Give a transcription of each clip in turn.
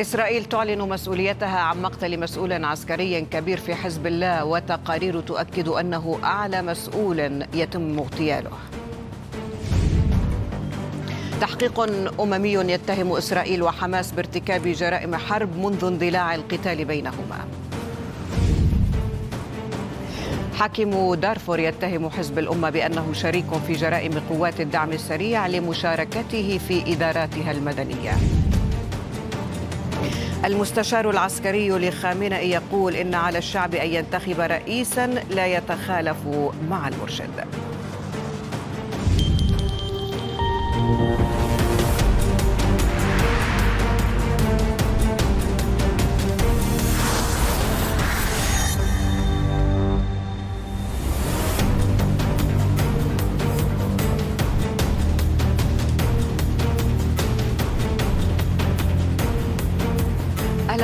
إسرائيل تعلن مسؤوليتها عن مقتل مسؤول عسكري كبير في حزب الله وتقارير تؤكد أنه أعلى مسؤول يتم اغتياله. تحقيق أممي يتهم إسرائيل وحماس بارتكاب جرائم حرب منذ اندلاع القتال بينهما. حاكم دارفور يتهم حزب الأمة بأنه شريك في جرائم قوات الدعم السريع لمشاركته في إداراتها المدنية. المستشار العسكري لخامنئي يقول إن على الشعب أن ينتخب رئيسا لا يتخالف مع المرشد.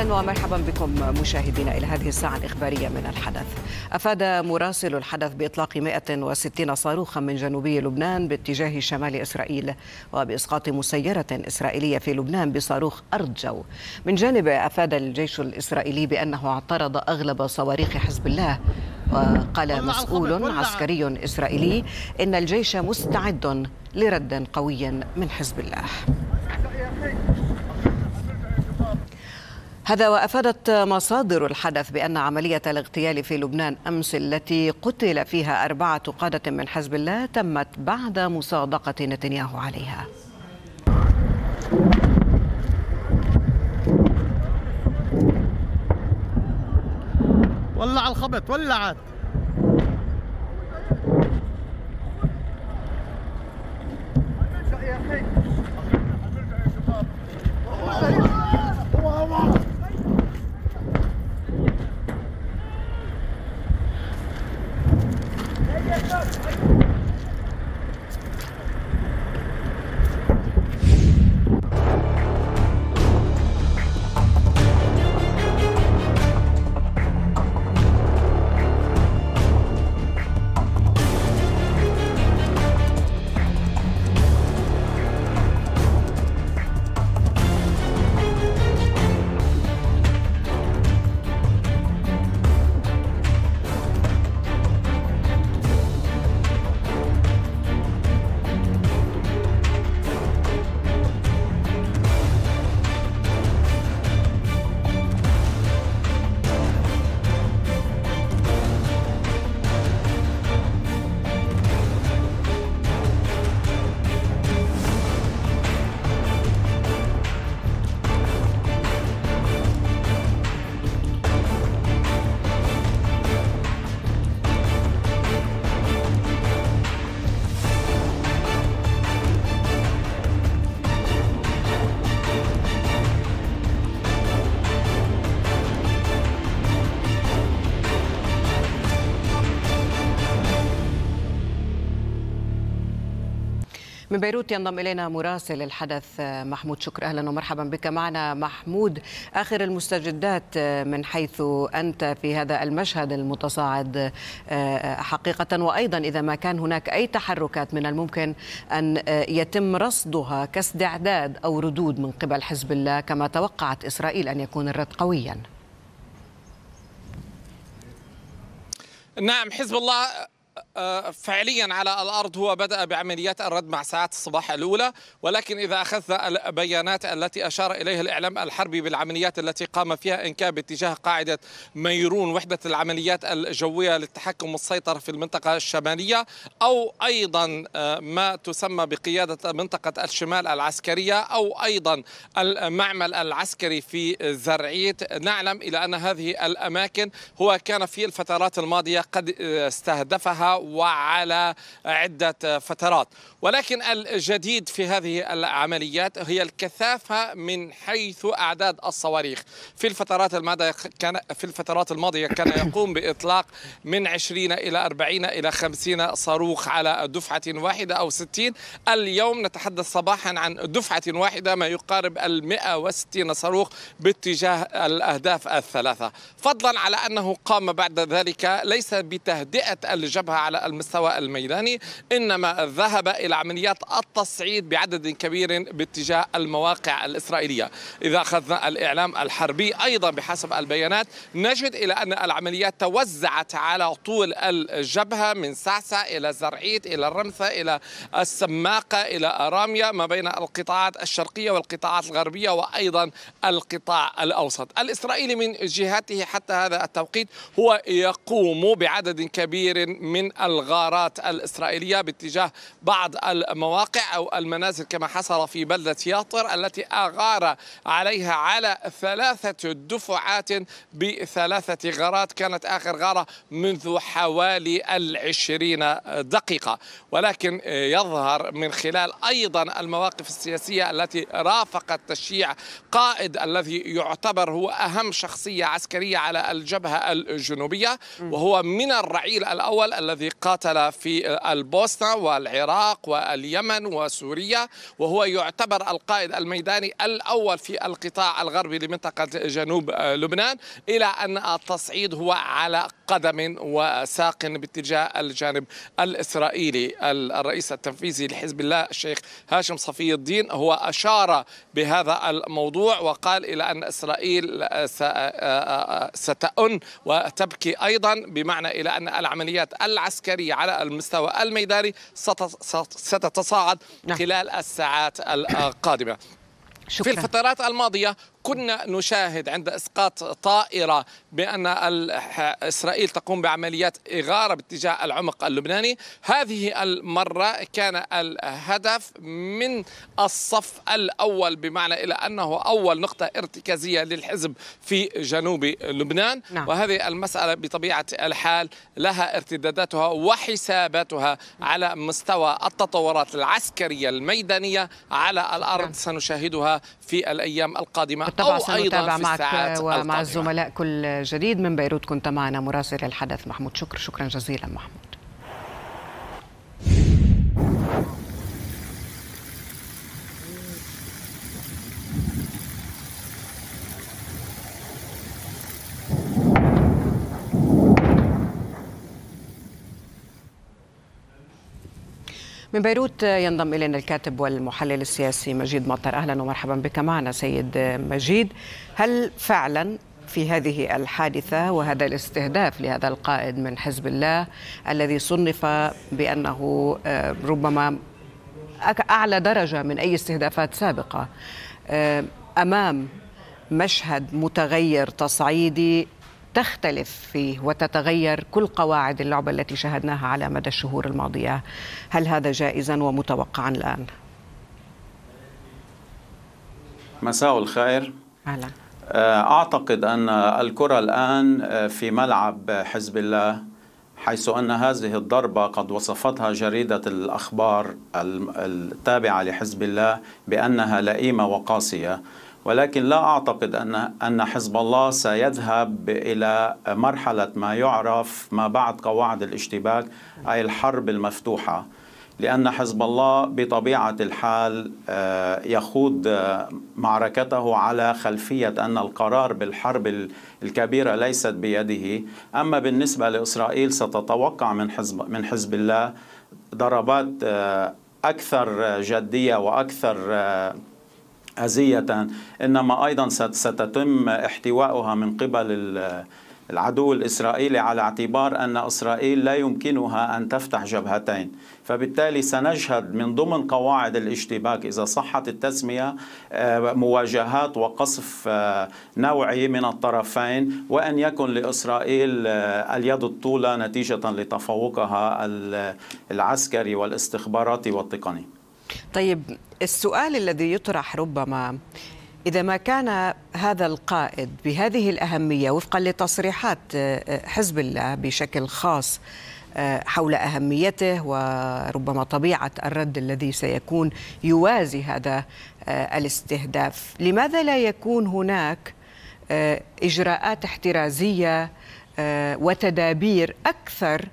أهلا ومرحبا بكم مشاهدينا إلى هذه الساعة الإخبارية من الحدث. أفاد مراسل الحدث بإطلاق 160 صاروخا من جنوبي لبنان باتجاه شمال إسرائيل وبإسقاط مسيرة إسرائيلية في لبنان بصاروخ ارض جو. من جانب أفاد الجيش الإسرائيلي بأنه اعترض أغلب صواريخ حزب الله وقال مسؤول عسكري إسرائيلي إن الجيش مستعد لرد قوي من حزب الله. هذا وأفادت مصادر الحدث بأن عملية الاغتيال في لبنان أمس التي قتل فيها أربعة قادة من حزب الله تمت بعد مصادقة نتنياهو عليها. ولع الخبط ولعت من بيروت ينضم إلينا مراسل الحدث محمود شكر. أهلا ومرحبا بك. معنا محمود آخر المستجدات من حيث أنت في هذا المشهد المتصاعد حقيقة. وأيضا إذا ما كان هناك أي تحركات من الممكن أن يتم رصدها كاستعداد أو ردود من قبل حزب الله كما توقعت إسرائيل أن يكون الرد قويا. نعم حزب الله فعليا على الأرض هو بدأ بعمليات الرد مع ساعات الصباح الأولى ولكن إذا اخذنا البيانات التي أشار إليها الإعلام الحربي بالعمليات التي قام فيها ان كان باتجاه قاعدة ميرون وحدة العمليات الجوية للتحكم والسيطرة في المنطقة الشمالية أو أيضا ما تسمى بقيادة منطقة الشمال العسكرية أو أيضا المعمل العسكري في زرعيت نعلم إلى أن هذه الأماكن هو كان في الفترات الماضية قد استهدفها وعلى عدة فترات. ولكن الجديد في هذه العمليات هي الكثافة من حيث أعداد الصواريخ. في الفترات الماضية كان في الفترات الماضية كان يقوم بإطلاق من 20 إلى 40 إلى 50 صاروخ على دفعة واحدة أو 60 اليوم نتحدث صباحا عن دفعة واحدة ما يقارب ال 160 صاروخ باتجاه الأهداف الثلاثة. فضلا على أنه قام بعد ذلك ليس بتهدئة الجبهة على المستوى الميداني إنما ذهب إلى عمليات التصعيد بعدد كبير باتجاه المواقع الإسرائيلية. إذا أخذنا الإعلام الحربي أيضا بحسب البيانات نجد إلى أن العمليات توزعت على طول الجبهة من سعسع إلى زرعيت إلى الرمثة إلى السماقة إلى أراميا ما بين القطاعات الشرقية والقطاعات الغربية وأيضا القطاع الأوسط. الإسرائيلي من جهته حتى هذا التوقيت هو يقوم بعدد كبير من الغارات الإسرائيلية باتجاه بعض المواقع أو المنازل كما حصل في بلدة ياطر التي أغار عليها على ثلاثة دفعات بثلاثة غارات. كانت آخر غارة منذ حوالي العشرين دقيقة. ولكن يظهر من خلال أيضا المواقف السياسية التي رافقت تشييع قائد الذي يعتبر هو أهم شخصية عسكرية على الجبهة الجنوبية وهو من الرعيل الأول الذي قاتل في البوسنة والعراق واليمن وسوريا وهو يعتبر القائد الميداني الأول في القطاع الغربي لمنطقة جنوب لبنان إلى أن التصعيد هو على قدم وساق باتجاه الجانب الإسرائيلي. الرئيس التنفيذي لحزب الله الشيخ هاشم صفي الدين هو أشار بهذا الموضوع وقال إلى أن إسرائيل ستأن وتبكي أيضا بمعنى إلى أن العمليات العسكرية على المستوى الميداني ستتصاعد نعم. خلال الساعات القادمة شكرا. في الفترات الماضية كنا نشاهد عند إسقاط طائرة بأن إسرائيل تقوم بعمليات إغارة باتجاه العمق اللبناني هذه المرة كان الهدف من الصف الأول بمعنى إلى أنه أول نقطة ارتكازية للحزب في جنوب لبنان نعم. وهذه المسألة بطبيعة الحال لها ارتداداتها وحساباتها على مستوى التطورات العسكرية الميدانية على الأرض نعم. سنشاهدها في الأيام القادمة بالطبع سنتابع معك ومع الزملاء كل جديد من بيروت. كنت معنا مراسل الحدث محمود شكر. شكرا جزيلا محمود. من بيروت ينضم إلينا الكاتب والمحلل السياسي مجيد مطر. أهلا ومرحبا بك معنا سيد مجيد. هل فعلا في هذه الحادثة وهذا الاستهداف لهذا القائد من حزب الله الذي صنف بأنه آه، ربما أعلى درجة من أي استهدافات سابقة آه، أمام مشهد متغير تصعيدي تختلف فيه وتتغير كل قواعد اللعبة التي شاهدناها على مدى الشهور الماضية. هل هذا جائزا ومتوقعا الآن؟ مساء الخير. أهلا. آه، أعتقد أن الكرة الآن آه، في ملعب حزب الله حيث أن هذه الضربة قد وصفتها جريدة الأخبار التابعة لحزب الله بأنها لئيمة وقاسية. ولكن لا أعتقد ان أن حزب الله سيذهب إلى مرحلة ما يعرف ما بعد قواعد الاشتباك أي الحرب المفتوحة. لأن حزب الله بطبيعة الحال آه، يخوض آه، معركته على خلفية أن القرار بالحرب الكبيرة ليست بيده. أما بالنسبة لإسرائيل ستتوقع من حزب, من حزب الله ضربات آه، أكثر جدية وأكثر أذية. إنما أيضا ستتم احتوائها من قبل العدو الإسرائيلي على اعتبار أن إسرائيل لا يمكنها أن تفتح جبهتين. فبالتالي سنشهد من ضمن قواعد الاشتباك إذا صحت التسمية آه، مواجهات وقصف آه، نوعي من الطرفين وأن يكن لإسرائيل آه، اليد الطولة نتيجة لتفوقها العسكري والاستخباراتي والتقني. طيب السؤال الذي يطرح ربما إذا ما كان هذا القائد بهذه الأهمية وفقا لتصريحات حزب الله بشكل خاص حول أهميته وربما طبيعة الرد الذي سيكون يوازي هذا آه، الاستهداف. لماذا لا يكون هناك إجراءات احترازية وتدابير أكثر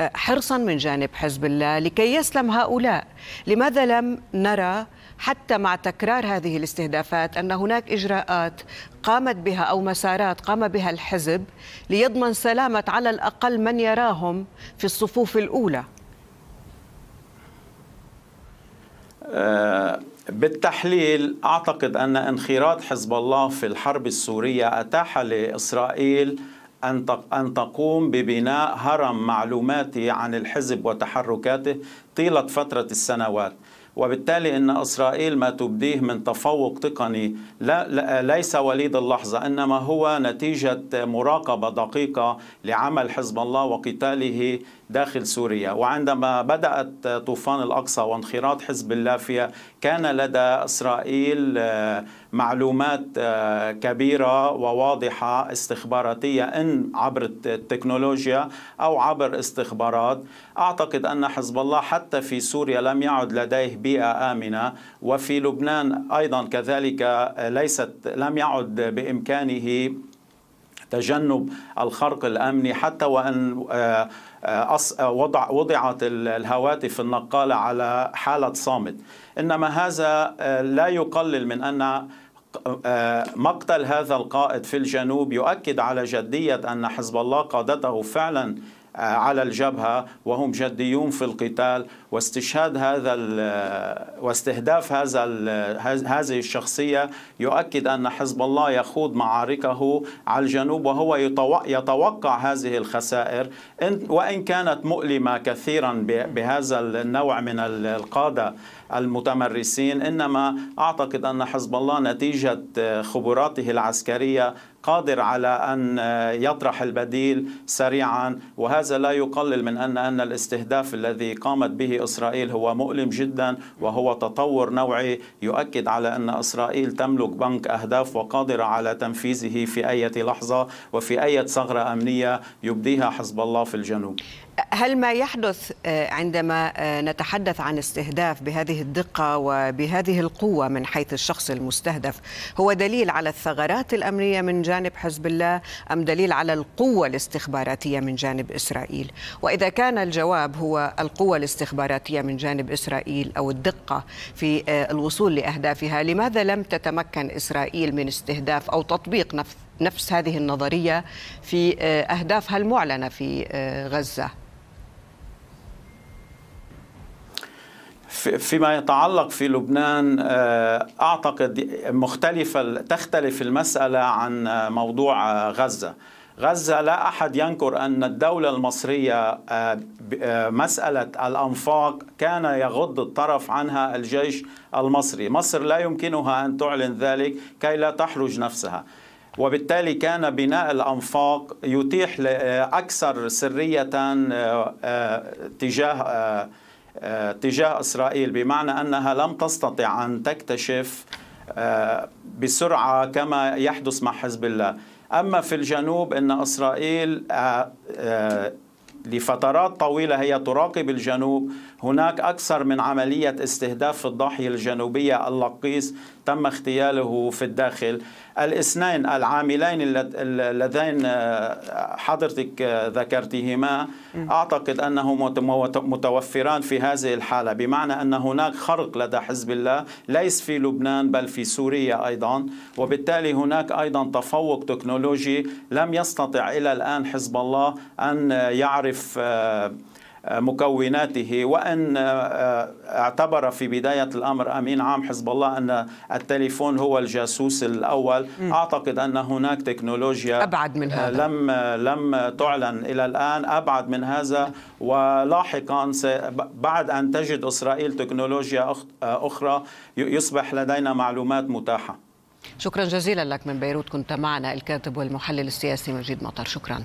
حرصا من جانب حزب الله لكي يسلم هؤلاء؟ لماذا لم نرى حتى مع تكرار هذه الاستهدافات أن هناك إجراءات قامت بها أو مسارات قام بها الحزب ليضمن سلامة على الأقل من يراهم في الصفوف الأولى. آه، بالتحليل أعتقد أن انخراط حزب الله في الحرب السورية أتاح لإسرائيل أن تقوم ببناء هرم معلوماتي عن الحزب وتحركاته طيلة فترة السنوات. وبالتالي إن إسرائيل ما تبديه من تفوق تقني لا, لا ليس وليد اللحظة إنما هو نتيجة مراقبة دقيقة لعمل حزب الله وقتاله داخل سوريا. وعندما بدأت طوفان الأقصى وانخراط حزب الله فيها كان لدى إسرائيل آه، معلومات آه، كبيرة وواضحة استخباراتية إن عبر التكنولوجيا أو عبر استخبارات. أعتقد أن حزب الله حتى في سوريا لم يعد لديه بيئة آمنة. وفي لبنان أيضا كذلك آه، ليست لم يعد بإمكانه تجنب الخرق الأمني حتى وإن وضع وضعت الهواتف النقالة على حالة صامت. إنما هذا لا يقلل من أن مقتل هذا القائد في الجنوب يؤكد على جدية أن حزب الله قادته فعلا على الجبهة وهم جديون في القتال واستشهاد هذا واستهداف هذا هذه الشخصية يؤكد أن حزب الله يخوض معاركه على الجنوب وهو يتوقع هذه الخسائر. وإن كانت مؤلمة كثيرا بهذا النوع من القادة المتمرسين إنما أعتقد أن حزب الله نتيجة خبراته العسكرية قادر على أن يطرح البديل سريعا وهذا لا يقلل من أن أن الاستهداف الذي قامت به إسرائيل هو مؤلم جدا وهو تطور نوعي يؤكد على أن إسرائيل تملك بنك أهداف وقادرة على تنفيذه في أي لحظة وفي أي ثغرة أمنية يبديها حزب الله في الجنوب. هل ما يحدث آه، عندما آه، نتحدث عن استهداف بهذه الدقة وبهذه القوة من حيث الشخص المستهدف هو دليل على الثغرات الأمنية من جانب حزب الله أم دليل على القوة الاستخباراتية من جانب إسرائيل؟ وإذا كان الجواب هو القوة الاستخباراتية من جانب إسرائيل أو الدقة في آه، الوصول لأهدافها، لماذا لم تتمكن إسرائيل من استهداف أو تطبيق نفس نفس هذه النظرية في اهدافها المعلنه في غزة؟ فيما يتعلق في لبنان آه، أعتقد مختلفة تختلف المسألة عن موضوع غزة. غزة لا أحد ينكر أن الدولة المصرية آه، آه، مسألة الأنفاق كان يغض الطرف عنها الجيش المصري. مصر لا يمكنها أن تعلن ذلك كي لا تحرج نفسها. وبالتالي كان بناء الأنفاق يتيح أكثر سرية تجاه آه، تجاه إسرائيل بمعنى أنها لم تستطع أن تكتشف آه، بسرعة كما يحدث مع حزب الله. أما في الجنوب إن إسرائيل آه، لفترات طويلة هي تراقب الجنوب. هناك أكثر من عملية استهداف في الضاحية الجنوبية اللقيس تم اغتياله في الداخل. الاثنين العاملين اللذين آه، حضرتك آه، ذكرتهما أعتقد انهما متوفران في هذه الحالة. بمعنى أن هناك خرق لدى حزب الله ليس في لبنان بل في سوريا أيضا. وبالتالي هناك أيضا تفوق تكنولوجي لم يستطع إلى الآن حزب الله أن يعرف آه، مكوناته وأن آه، اعتبر في بداية الأمر أمين عام حزب الله أن التليفون هو الجاسوس الأول. م. أعتقد أن هناك تكنولوجيا أبعد من هذا. لم لم تعلن إلى الآن أبعد من هذا. ولاحقا بعد أن تجد إسرائيل تكنولوجيا أخرى يصبح لدينا معلومات متاحة. شكرا جزيلا لك من بيروت كنت معنا الكاتب والمحلل السياسي مجيد مطر. شكرا.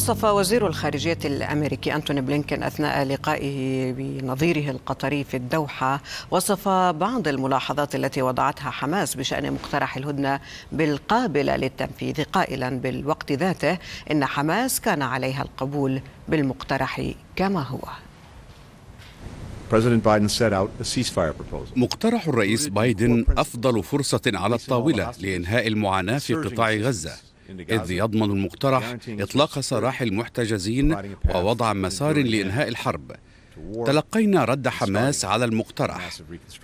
وصف وزير الخارجية الأمريكي أنتوني بلينكين أثناء لقائه بنظيره القطري في الدوحة وصف بعض الملاحظات التي وضعتها حماس بشأن مقترح الهدنة بالقابلة للتنفيذ قائلا بالوقت ذاته إن حماس كان عليها القبول بالمقترح كما هو. مقترح الرئيس بايدن أفضل فرصة على الطاولة لإنهاء المعاناة في قطاع غزة. إذ يضمن المقترح إطلاق سراح المحتجزين ووضع مسار لإنهاء الحرب. تلقينا رد حماس على المقترح.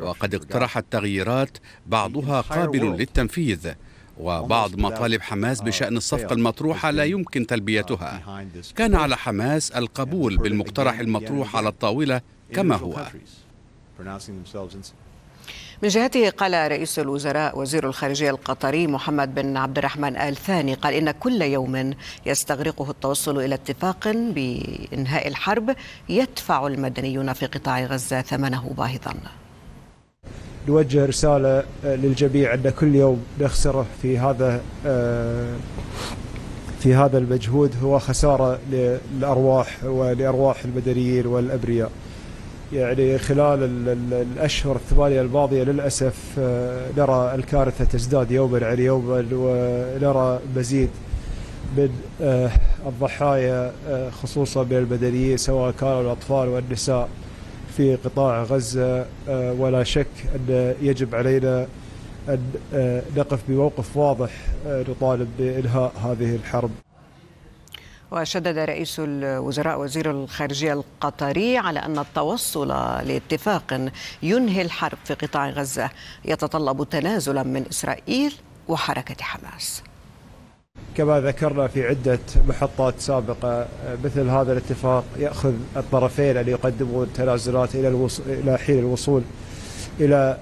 وقد اقترحت تغييرات بعضها قابل للتنفيذ. وبعض مطالب حماس بشأن الصفقة المطروحة لا يمكن تلبيتها. كان على حماس القبول بالمقترح المطروح على الطاولة كما هو. من جهته قال رئيس الوزراء وزير الخارجية القطري محمد بن عبد الرحمن آل ثاني قال إن كل يوم يستغرقه التوصل إلى اتفاق بإنهاء الحرب يدفع المدنيون في قطاع غزة ثمنه باهظا. نوجه رسالة للجميع أن كل يوم نخسره في هذا في هذا المجهود هو خسارة للأرواح ولأرواح المدنيين والأبرياء. يعني خلال الأشهر الثمانية الماضية للأسف نرى الكارثة تزداد يوما عن يوما ونرى مزيد من الضحايا خصوصا من المدنيين سواء كانوا الأطفال والنساء في قطاع غزة. ولا شك أن يجب علينا أن نقف بموقف واضح نطالب بإنهاء هذه الحرب. وشدد رئيس الوزراء وزير الخارجية القطري على أن التوصل لاتفاق ينهي الحرب في قطاع غزة. يتطلب تنازلا من إسرائيل وحركة حماس. كما ذكرنا في عدة محطات سابقة مثل هذا الاتفاق يأخذ الطرفين أن يقدموا تنازلات إلى إلى حين الوصول إلى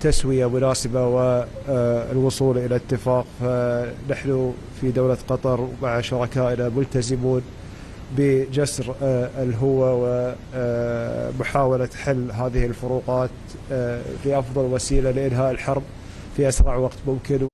تسوية مناسبة والوصول إلى اتفاق. فنحن في دولة قطر مع شركائنا ملتزمون بجسر الهوة ومحاولة حل هذه الفروقات في أفضل وسيلة لإنهاء الحرب في أسرع وقت ممكن.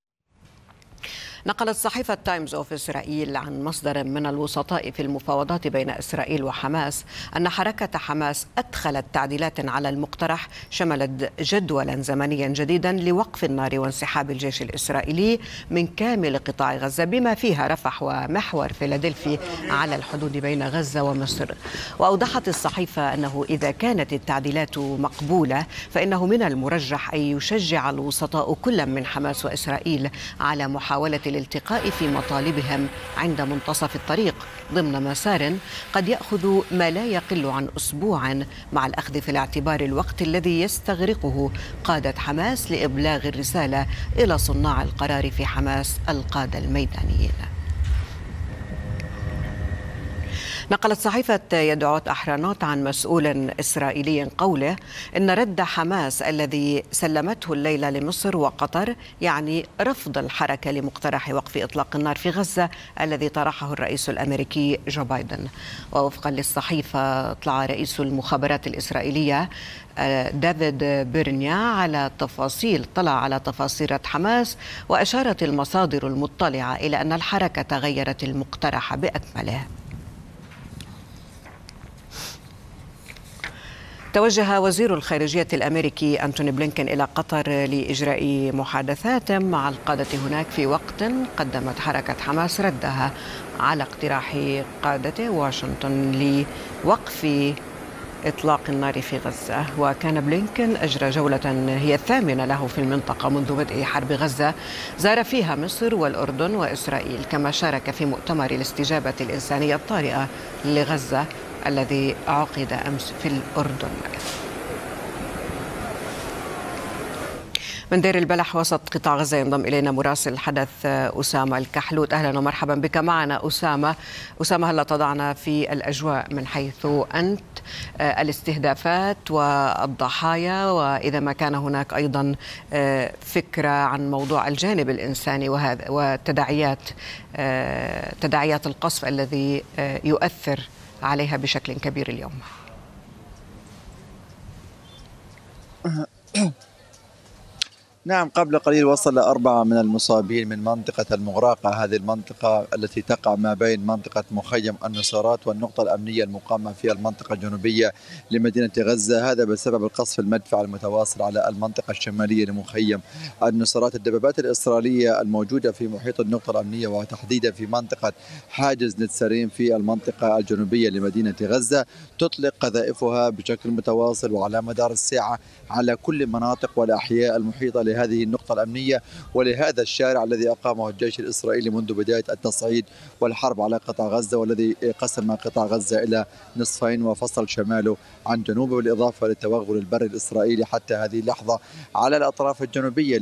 نقلت صحيفة تايمز أوف إسرائيل عن مصدر من الوسطاء في المفاوضات بين إسرائيل وحماس أن حركة حماس أدخلت تعديلات على المقترح شملت جدولا زمنيا جديدا لوقف النار وانسحاب الجيش الإسرائيلي من كامل قطاع غزة بما فيها رفح ومحور فيلادلفي على الحدود بين غزة ومصر. وأوضحت الصحيفة أنه إذا كانت التعديلات مقبولة فإنه من المرجح أن يشجع الوسطاء كل من حماس وإسرائيل على محاولة الالتقاء في مطالبهم عند منتصف الطريق ضمن مسار قد يأخذ ما لا يقل عن أسبوع مع الأخذ في الاعتبار الوقت الذي يستغرقه قاده حماس لإبلاغ الرسالة إلى صناع القرار في حماس القادة الميدانيين. نقلت صحيفة يدعوت أحرانوت عن مسؤول إسرائيلي قوله إن رد حماس الذي سلمته الليلة لمصر وقطر يعني رفض الحركة لمقترح وقف إطلاق النار في غزة الذي طرحه الرئيس الأمريكي جو بايدن. ووفقا للصحيفة اطلع رئيس المخابرات الإسرائيلية دافيد بيرنيا على تفاصيل طلع على تفاصيل حماس وأشارت المصادر المطلعة إلى أن الحركة غيرت المقترح بأكمله. توجه وزير الخارجية الأمريكي أنتوني بلينكين إلى قطر لإجراء محادثات مع القادة هناك في وقت قدمت حركة حماس ردها على اقتراح قادة واشنطن لوقف إطلاق النار في غزة. وكان بلينكن أجرى جولة هي الثامنة له في المنطقة منذ بدء حرب غزة زار فيها مصر والأردن وإسرائيل كما شارك في مؤتمر الاستجابة الإنسانية الطارئة لغزة الذي عقد أمس في الأردن. من دير البلح وسط قطاع غزة ينضم إلينا مراسل الحدث أسامة الكحلوت. أهلا ومرحبا بك معنا أسامة. أسامة هلا تضعنا في الأجواء من حيث أنت. الاستهدافات والضحايا وإذا ما كان هناك أيضا فكرة عن موضوع الجانب الإنساني وتداعيات تداعيات القصف الذي يؤثر عليها بشكل كبير اليوم. نعم قبل قليل وصل أربعة من المصابين من منطقة المغراقة. هذه المنطقة التي تقع ما بين منطقة مخيم النصارات والنقطة الأمنية المقامة في المنطقة الجنوبية لمدينة غزة. هذا بسبب القصف المدفع المتواصل على المنطقة الشمالية لمخيم النصارات. الدبابات الإسرائيلية الموجودة في محيط النقطة الأمنية وتحديدا في منطقة حاجز نتسرين في المنطقة الجنوبية لمدينة غزة تطلق قذائفها بشكل متواصل وعلى مدار الساعة على كل المناطق والأحياء المحيطة لهذه النقطة الأمنية ولهذا الشارع الذي أقامه الجيش الإسرائيلي منذ بداية التصعيد والحرب على قطاع غزة والذي قسم قطاع غزة إلى نصفين وفصل شماله عن جنوبه بالإضافة للتوغل البري الإسرائيلي حتى هذه اللحظة على الأطراف الجنوبية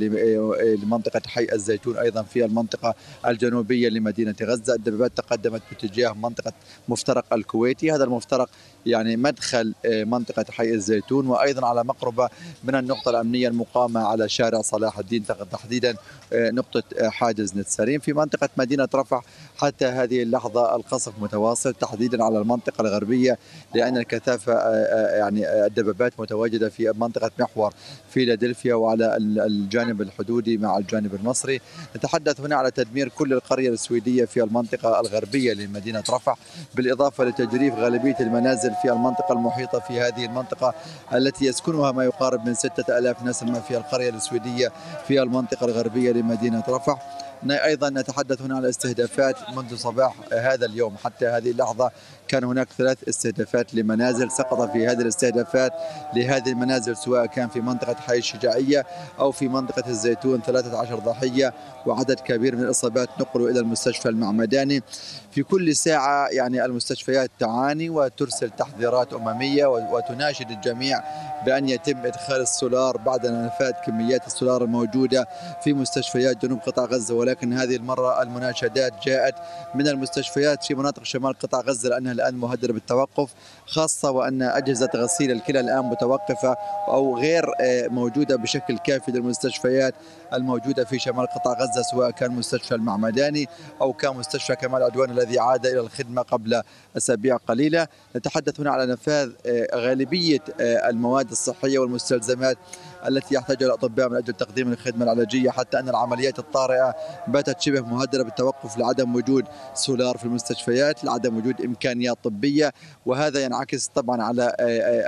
لمنطقة حي الزيتون أيضا في المنطقة الجنوبية لمدينة غزة. الدبابات تقدمت باتجاه منطقة مفترق الكويتي. هذا المفترق يعني مدخل منطقة حي الزيتون وأيضا على مقربة من النقطة الأمنية المقامة على شارع صلاح الدين تحديدا نقطة حاجز نتسارين في منطقة مدينة رفح حتى هذه اللحظة القصف متواصل تحديدا على المنطقة الغربية لأن الكثافة يعني الدبابات متواجدة في منطقة محور فيلادلفيا وعلى الجانب الحدودي مع الجانب المصري. نتحدث هنا على تدمير كل القرية السويدية في المنطقة الغربية لمدينة رفح بالإضافة لتجريف غالبية المنازل في المنطقة المحيطة في هذه المنطقة التي يسكنها ما يقارب من 6000 نسمة في القرية السويدية في المنطقة الغربية لمدينة رفح. أيضا نتحدث هنا على استهدافات منذ صباح هذا اليوم حتى هذه اللحظة. كان هناك ثلاث استهدافات لمنازل سقط في هذه الاستهدافات لهذه المنازل سواء كان في منطقة حي الشجاعية أو في منطقة الزيتون 13 ضحية وعدد كبير من الإصابات نقلوا إلى المستشفى المعمداني. في كل ساعة يعني المستشفيات تعاني وترسل تحذيرات أممية وتناشد الجميع بأن يتم إدخال السولار بعد نفاذ كميات السولار الموجودة في مستشفيات جنوب قطاع غزة. ولكن هذه المرة المناشدات جاءت من المستشفيات في مناطق شمال قطاع غزة لأنها الآن مهددة بالتوقف. خاصة وأن أجهزة غسيل الكلى الآن متوقفة أو غير موجودة بشكل كافي للمستشفيات الموجودة في شمال قطاع غزة سواء كان مستشفى المعمداني أو كان مستشفى كمال عدوان الذي عاد إلى الخدمة قبل أسابيع قليلة. نتحدث هنا على نفاذ غالبية المواد الصحية والمستلزمات التي يحتاجها الأطباء من أجل تقديم الخدمة العلاجية حتى أن العمليات الطارئة باتت شبه مهدده بالتوقف لعدم وجود سولار في المستشفيات، لعدم وجود إمكانيات طبية وهذا ينعكس طبعا على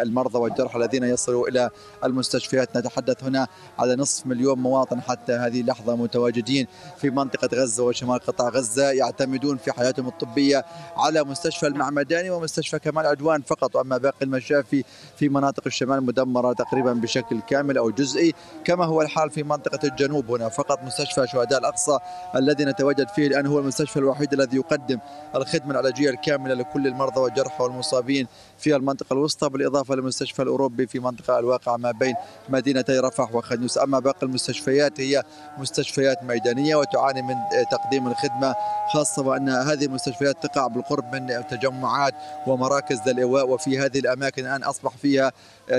المرضى والجرحى الذين يصلوا إلى المستشفيات، نتحدث هنا على نصف مليون مواطن حتى هذه اللحظة متواجدين في منطقة غزة وشمال قطاع غزة يعتمدون في حياتهم الطبية على مستشفى المعمداني ومستشفى كمال عدوان فقط. وأما باقي المشافي في مناطق الشمال مدمرة تقريبا بشكل كامل أو جزئي كما هو الحال في منطقة الجنوب. هنا فقط مستشفى شهداء الأقصى الذي نتواجد فيه الآن هو المستشفى الوحيد الذي يقدم الخدمة العلاجية الكاملة لكل المرضى والجرحى والمصابين. في المنطقة الوسطى بالإضافة للمستشفى الأوروبي في منطقة الواقعه ما بين مدينتي رفح وخنيوس أما باقي المستشفيات هي مستشفيات ميدانية وتعاني من تقديم الخدمة خاصة وأن هذه المستشفيات تقع بالقرب من تجمعات ومراكز للإيواء وفي هذه الأماكن الآن أصبح فيها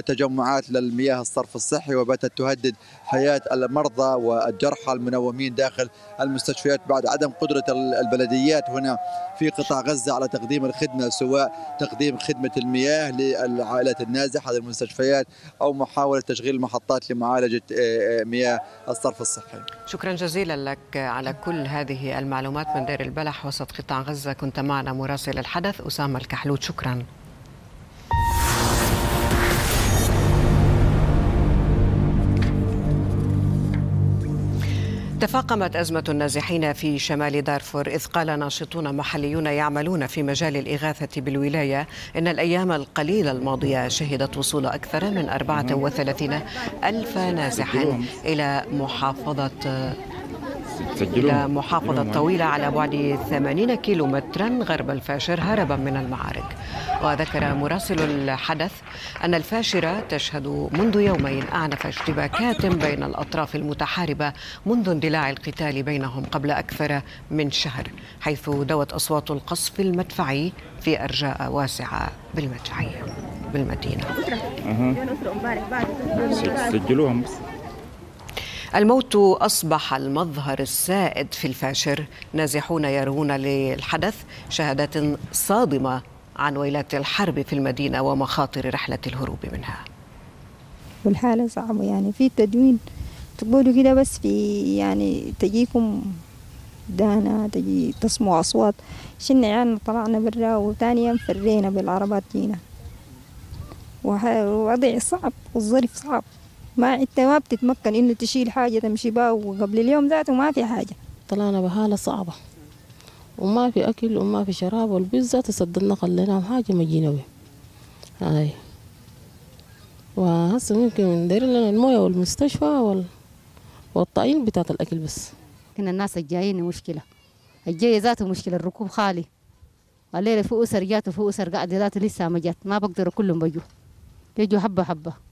تجمعات للمياه الصرف الصحي وباتت تهدد حياة المرضى والجرحى المنومين داخل المستشفيات بعد عدم قدرة البلديات هنا في قطاع غزة على تقديم الخدمة سواء تقديم خدمة المياه للعائلات النازحة للمستشفيات أو محاولة تشغيل المحطات لمعالجة مياه الصرف الصحي. شكرا جزيلا لك على كل هذه المعلومات من دير البلح وسط قطاع غزة كنت معنا مراسل الحدث أسامة الكحلوت شكرا. تفاقمت أزمة النازحين في شمال دارفور إذ قال ناشطون محليون يعملون في مجال الإغاثة بالولاية إن الأيام القليلة الماضية شهدت وصول أكثر من 34 ألف نازح إلى محافظة إلى محافظة طويلة على بعد 80 كيلومترا غرب الفاشر هربا من المعارك. وذكر مراسل الحدث أن الفاشرة تشهد منذ يومين أعنف اشتباكات بين الأطراف المتحاربة منذ اندلاع القتال بينهم قبل أكثر من شهر حيث دوت أصوات القصف المدفعي في أرجاء واسعة بالمدفعية بالمدينة. سجلوهم. الموت أصبح المظهر السائد في الفاشر. نازحون يروون للحدث شهادات صادمة عن ويلات الحرب في المدينة ومخاطر رحلة الهروب منها. والحالة صعبة يعني في تدوين تقولوا كده بس في يعني تجيكم دانا تجي تسمعوا أصوات. شلنا عيالنا طلعنا برا وتاني يوم فرينا بالعربات جينا. ووضع صعب والظرف صعب. ما انت ما بتتمكن انه تشيل حاجة تمشي بها وقبل اليوم ذاته ما في حاجة. طلعنا بحاله صعبة. وما في أكل وما في شراب والبيت ذاته سددنا خليناهم حاجة ما جينا بيه هاي. وهسه ممكن ندير لنا الموية والمستشفى وال... والطعين بتاعت الأكل بس. كنا الناس الجايين مشكلة. الجاية ذاته مشكلة الركوب خالي. الليلة في اسر جات وفي اسر قاعدة ذاته لسه ما جات ما بقدر كلهم بيجوا. يجوا حبة حبة.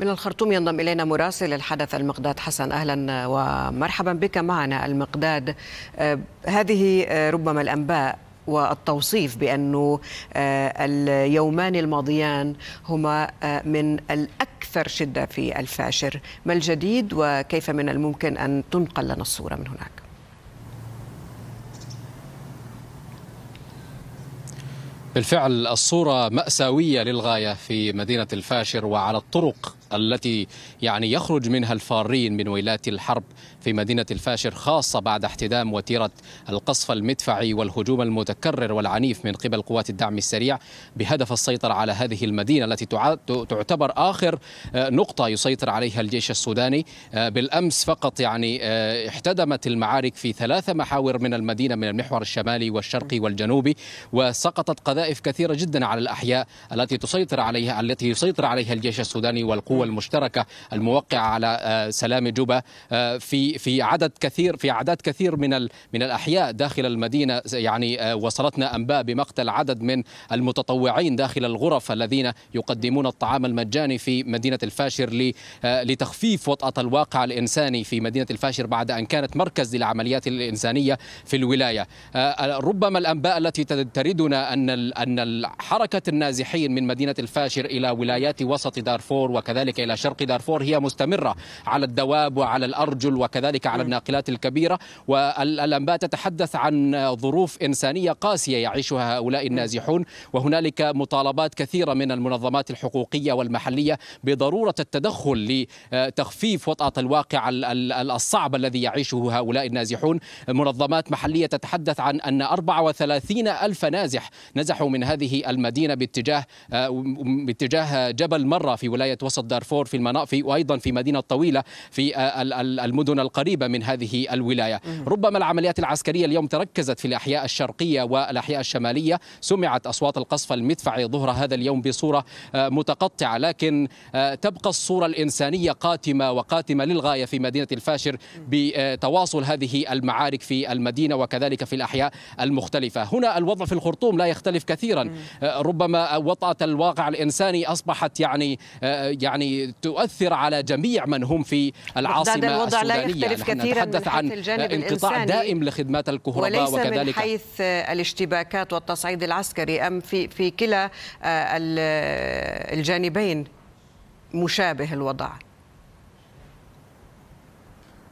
من الخرطوم ينضم إلينا مراسل الحدث المقداد حسن أهلا ومرحبا بك معنا المقداد. آه هذه آه ربما الأنباء والتوصيف بأنه آه اليومان الماضيان هما من الأكثر شدة في الفاشر. ما الجديد وكيف من الممكن أن تنقل لنا الصورة من هناك؟ بالفعل الصورة مأساوية للغاية في مدينة الفاشر وعلى الطرق التي يعني يخرج منها الفارين من ويلات الحرب في مدينة الفاشر خاصة بعد احتدام وتيرة القصف المدفعي والهجوم المتكرر والعنيف من قبل قوات الدعم السريع بهدف السيطرة على هذه المدينة التي تعتبر آخر نقطة يسيطر عليها الجيش السوداني. بالأمس فقط يعني احتدمت المعارك في ثلاثة محاور من المدينة من المحور الشمالي والشرقي والجنوبي وسقطت قذائف كثيرة جدا على الأحياء التي تسيطر عليها التي يسيطر عليها الجيش السوداني والقوة المشتركة الموقعة على سلام جوبا في في عدد كثير في أعداد كثير من من الأحياء داخل المدينة يعني وصلتنا أنباء بمقتل عدد من المتطوعين داخل الغرف الذين يقدمون الطعام المجاني في مدينة الفاشر لتخفيف وطأة الواقع الإنساني في مدينة الفاشر بعد أن كانت مركز للعمليات الإنسانية في الولاية. ربما الأنباء التي تردنا أن أن حركه النازحين من مدينة الفاشر إلى ولايات وسط دارفور وكذلك إلى شرق دارفور هي مستمرة على الدواب وعلى الأرجل وكذلك كذلك على الناقلات الكبيرة. والأنباء تتحدث عن ظروف إنسانية قاسية يعيشها هؤلاء النازحون وهنالك مطالبات كثيرة من المنظمات الحقوقية والمحلية بضرورة التدخل لتخفيف وطأة الواقع الصعب الذي يعيشه هؤلاء النازحون. منظمات محلية تتحدث عن أن 34 ألف نازح نزحوا من هذه المدينة باتجاه باتجاه جبل مرة في ولاية وسط دارفور في المناطق وأيضا في مدينة طويلة في المدن القريبة من هذه الولاية. ربما العمليات العسكرية اليوم تركزت في الأحياء الشرقية والأحياء الشمالية. سمعت أصوات القصف المدفعي ظهر هذا اليوم بصورة متقطعة لكن تبقى الصورة الإنسانية قاتمة وقاتمة للغاية في مدينة الفاشر بتواصل هذه المعارك في المدينة وكذلك في الأحياء المختلفة. هنا الوضع في الخرطوم لا يختلف كثيرا. ربما وطأة الواقع الإنساني أصبحت يعني يعني تؤثر على جميع من هم في العاصمة السودانية. يختلف كثيرا نتحدث عن انقطاع دائم لخدمات الكهرباء وليس وكذلك من حيث الاشتباكات والتصعيد العسكري أم في في كلا الجانبين مشابه الوضع؟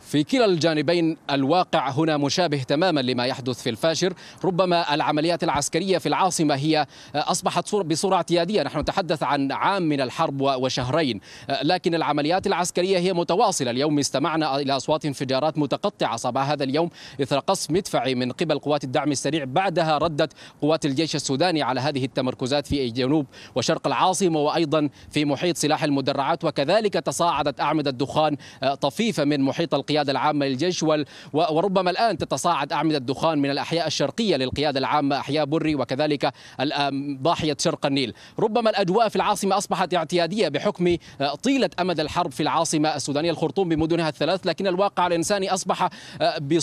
في كلا الجانبين الواقع هنا مشابه تماما لما يحدث في الفاشر ربما العمليات العسكرية في العاصمة هي أصبحت بصورة اعتيادية. نحن نتحدث عن عام من الحرب وشهرين. لكن العمليات العسكرية هي متواصلة. اليوم استمعنا إلى أصوات انفجارات متقطعة صباح هذا اليوم إثر قصف مدفعي من قبل قوات الدعم السريع. بعدها ردت قوات الجيش السوداني على هذه التمركزات في جنوب وشرق العاصمة وأيضا في محيط سلاح المدرعات. وكذلك تصاعدت أعمدة دخان طفيفة من محيط القيادة القيادة العامة للجيش وربما الآن تتصاعد أعمدة الدخان من الأحياء الشرقية للقيادة العامة أحياء بري وكذلك ضاحية شرق النيل. ربما الأجواء في العاصمة أصبحت اعتيادية بحكم طيلة أمد الحرب في العاصمة السودانية الخرطوم بمدنها الثلاث لكن الواقع الإنساني أصبح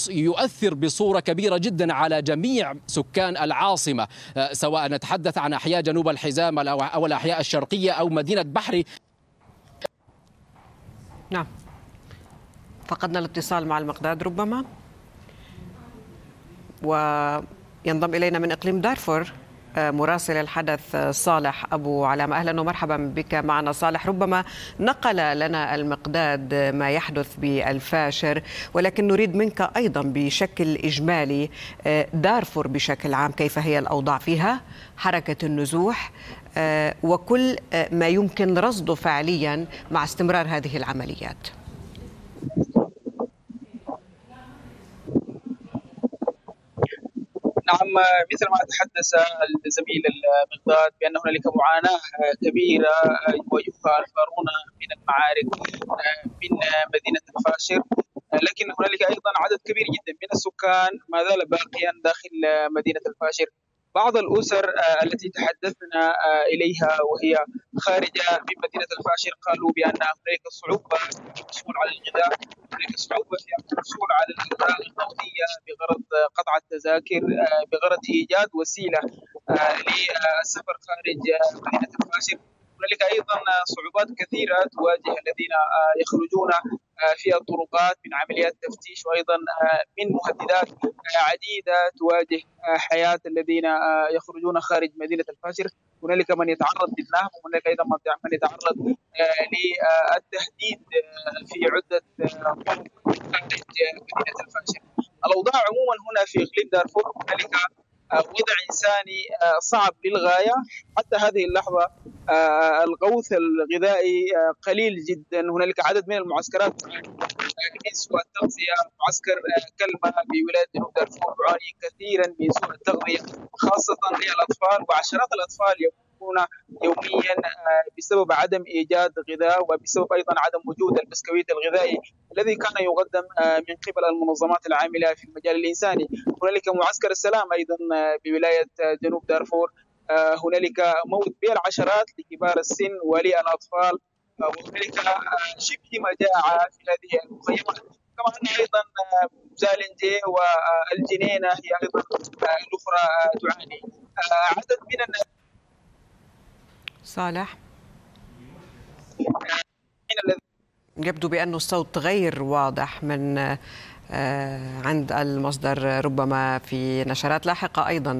يؤثر بصورة كبيرة جدا على جميع سكان العاصمة سواء نتحدث عن أحياء جنوب الحزام أو الأحياء الشرقية أو مدينة بحري نعم. فقدنا الاتصال مع المقداد ربما. وينضم إلينا من إقليم دارفور مراسل الحدث صالح أبو علامة. أهلا ومرحبا بك معنا صالح. ربما نقل لنا المقداد ما يحدث بالفاشر ولكن نريد منك أيضا بشكل إجمالي دارفور بشكل عام كيف هي الأوضاع فيها حركة النزوح وكل ما يمكن رصده فعليا مع استمرار هذه العمليات. نعم مثل ما تحدث الزميل المقداد بأن هنالك معاناة كبيرة ويخالفون من المعارك من مدينة الفاشر. لكن هنالك أيضا عدد كبير جدا من السكان ما زال باقيا داخل مدينة الفاشر. بعض الأسر التي تحدثنا إليها وهي خارجة من مدينة الفاشر قالوا بأن هنالك صعوبة في الحصول على الغذاء، هنالك صعوبة في الحصول على الاوراق النقديه بغرض قطع التذاكر بغرض إيجاد وسيلة للسفر خارج مدينة الفاشر. هنالك أيضا صعوبات كثيرة تواجه الذين يخرجون في الطرقات من عمليات تفتيش وأيضا من مهددات عديدة تواجه حياة الذين يخرجون خارج مدينة الفاشر هنالك من يتعرض للنهب وهنالك أيضا من يتعرض للتهديد في عدة خارج مدينة الفاشر الأوضاع عموما هنا في إقليم دارفور هنالك وضع إنساني صعب للغاية. حتى هذه اللحظة الغوث الغذائي قليل جدا. هنالك عدد من المعسكرات سوء التغذية معسكر كلمة بولايه جنوب دارفور يعاني كثيرا من سوء التغذية خاصة للأطفال وعشرات الأطفال يموتون يوميا بسبب عدم إيجاد غذاء وبسبب أيضا عدم وجود البسكويت الغذائي الذي كان يقدم من قبل المنظمات العاملة في المجال الإنساني. هنالك معسكر السلام أيضا بولاية جنوب دارفور. هنالك موت بالعشرات لكبار السن وللأطفال. وهنالك شبه مجاعه في هذه المخيمات كما ان أيضا زالنجي والجنينة هي أيضا الأخرى تعاني. عدد من الناس صالح؟ يبدو بأن الصوت غير واضح من عند المصدر ربما في نشرات لاحقة. أيضا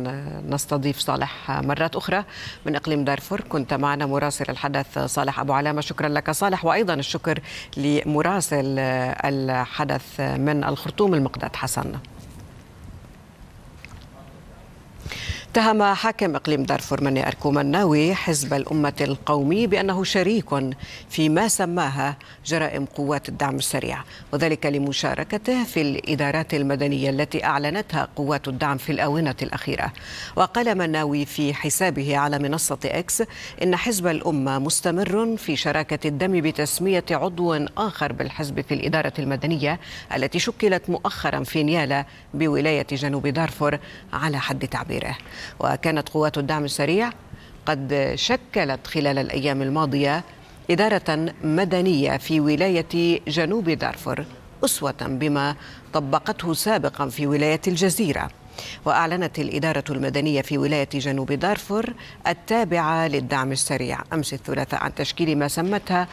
نستضيف صالح مرات أخرى من إقليم دارفور. كنت معنا مراسل الحدث صالح أبو علامة. شكرا لك صالح. وأيضا الشكر لمراسل الحدث من الخرطوم المقداد حسن. اتهم حاكم إقليم دارفور مني اركو مناوي حزب الأمة القومي بأنه شريك في ما سماها جرائم قوات الدعم السريع وذلك لمشاركته في الإدارات المدنية التي أعلنتها قوات الدعم في الآونة الأخيرة. وقال مناوي في حسابه على منصة إكس إن حزب الأمة مستمر في شراكة الدم بتسمية عضو آخر بالحزب في الإدارة المدنية التي شكلت مؤخرا في نيالا بولاية جنوب دارفور على حد تعبيره. وكانت قوات الدعم السريع قد شكلت خلال الأيام الماضية إدارة مدنية في ولاية جنوب دارفور أسوة بما طبقته سابقا في ولاية الجزيرة. وأعلنت الإدارة المدنية في ولاية جنوب دارفور التابعة للدعم السريع. أمس الثلاثاء عن تشكيل ما سمتها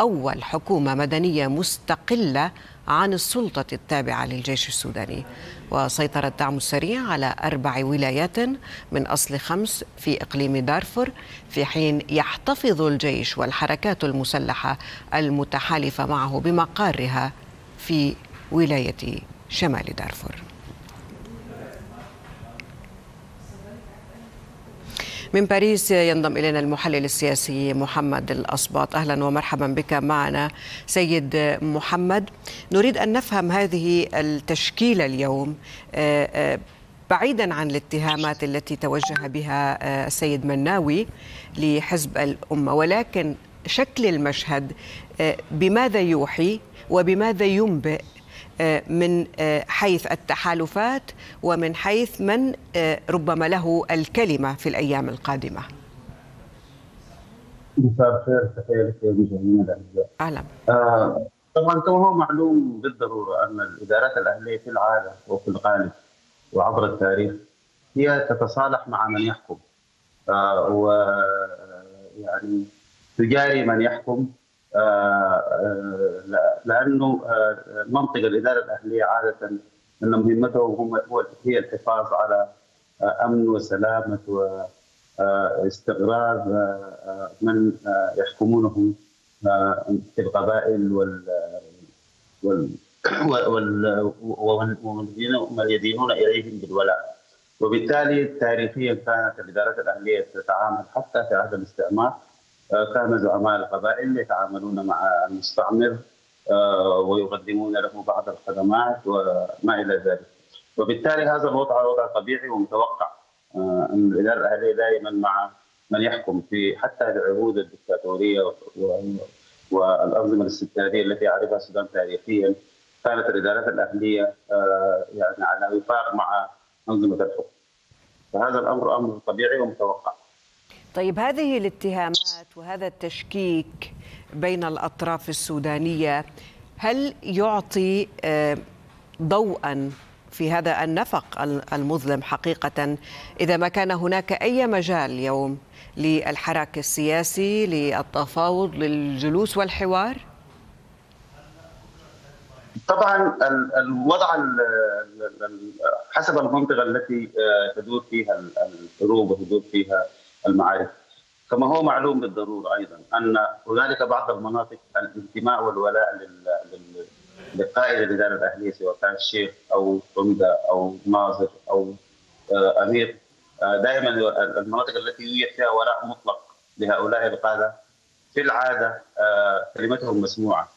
أول حكومة مدنية مستقلة عن السلطة التابعة للجيش السوداني وسيطر الدعم السريع على أربع ولايات من أصل خمس في إقليم دارفور في حين يحتفظ الجيش والحركات المسلحة المتحالفة معه بمقارها في ولاية شمال دارفور. من باريس ينضم إلينا المحلل السياسي محمد الاسباط أهلا ومرحبا بك معنا سيد محمد. نريد أن نفهم هذه التشكيلة اليوم بعيدا عن الاتهامات التي توجه بها السيد مناوي لحزب الأمة ولكن شكل المشهد بماذا يوحي وبماذا ينبئ؟ من حيث التحالفات ومن حيث من ربما له الكلمة في الأيام القادمة. مساء الخير تحية لك يا أهلا. آه طبعا كما هو معلوم بالضرورة أن الإدارات الأهلية في العادة وفي الغالب وعبر التاريخ هي تتصالح مع من يحكم. آه ويعني تجاري من يحكم. لأنه منطق الإدارة الأهلية عادة ان مهمتهم هي الحفاظ على أمن وسلامة واستقرار من يحكمونهم في القبائل وال وال ومن يدينون إليهم بالولاء. وبالتالي تاريخيا كانت الإدارات الأهلية تتعامل حتى في عهد الاستعمار كان زعماء القبائل يتعاملون مع المستعمر ويقدمون له بعض الخدمات وما إلى ذلك. وبالتالي هذا الوضع وضع طبيعي ومتوقع إن الاداره الاهليه دائما مع من يحكم في حتى العهود الدكتاتورية والأنظمة الاستبدادية التي يعرفها السودان تاريخيا كانت الإدارات الأهلية يعني على وفاق مع أنظمة الحكم. فهذا الأمر أمر طبيعي ومتوقع. طيب هذه الاتهامات وهذا التشكيك بين الأطراف السودانية هل يعطي ضوءا في هذا النفق المظلم حقيقة إذا ما كان هناك أي مجال اليوم للحراك السياسي للتفاوض للجلوس والحوار؟ طبعا الوضع حسب المنطقة التي تدور فيها الحروب وتدور فيها المعارك كما هو معلوم بالضرورة أيضا أن هنالك بعض المناطق الانتماء والولاء لقائد الإدارة الأهلية سواء كان الشيخ أو عمدة أو ناظر أو أمير. دائما المناطق التي يوجد فيها ولاء مطلق لهؤلاء القادة في العادة كلمتهم مسموعة.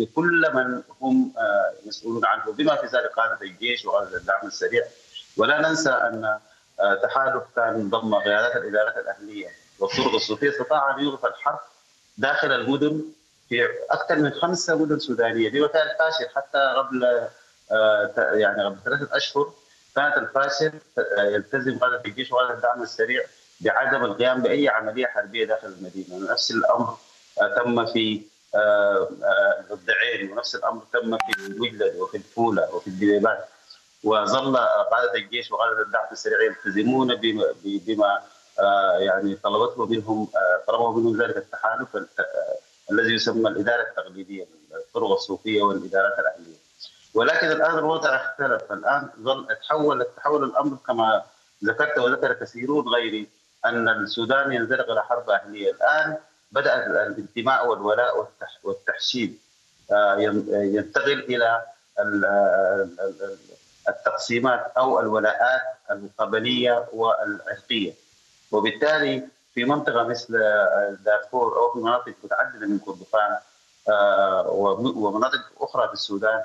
لكل من هم مسؤولون عنه بما في ذلك قادة الجيش وقادة الدعم السريع. ولا ننسى أن تحالف كان ضم قيادات الادارات الأهلية. والطرق الصوفيه استطاع أن يوقف الحرب داخل المدن في أكثر من خمسة مدن سودانية. بما فيها الفاشل حتى قبل يعني قبل ثلاثة أشهر كانت الفاشل يلتزم قاده الجيش وقاده الدعم السريع بعدم القيام بأي عملية حربية داخل المدينة، نفس الأمر تم في الضعين ونفس الأمر تم في الوجلد وفي الفولة وفي الدبيبات وظل قادة الجيش وقادة الدعم السريع يلتزمون بما, بما يعني طلبته منهم طلبه منهم ذلك التحالف الذي يسمى الإدارة التقليدية الطرق الصوفية والإدارات الأهلية. ولكن الآن الوضع اختلف، الآن ظل تحول تحول الأمر كما ذكرت وذكر كثيرون غيري أن السودان ينزلق إلى حرب أهلية، الآن بدأ الانتماء والولاء والتحشيد ينتقل إلى التقسيمات أو الولاءات القبليه والعرقيه وبالتالي في منطقة مثل دارفور أو في مناطق متعددة من كردفان ومناطق أخرى في السودان